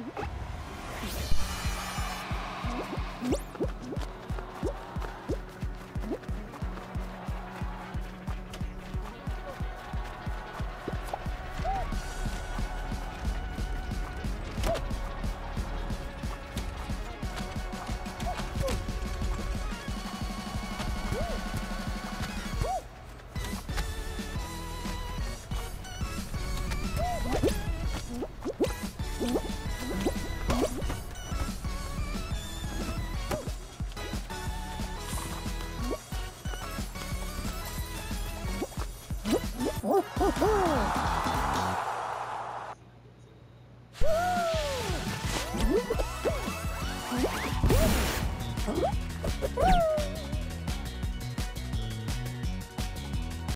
you Huh?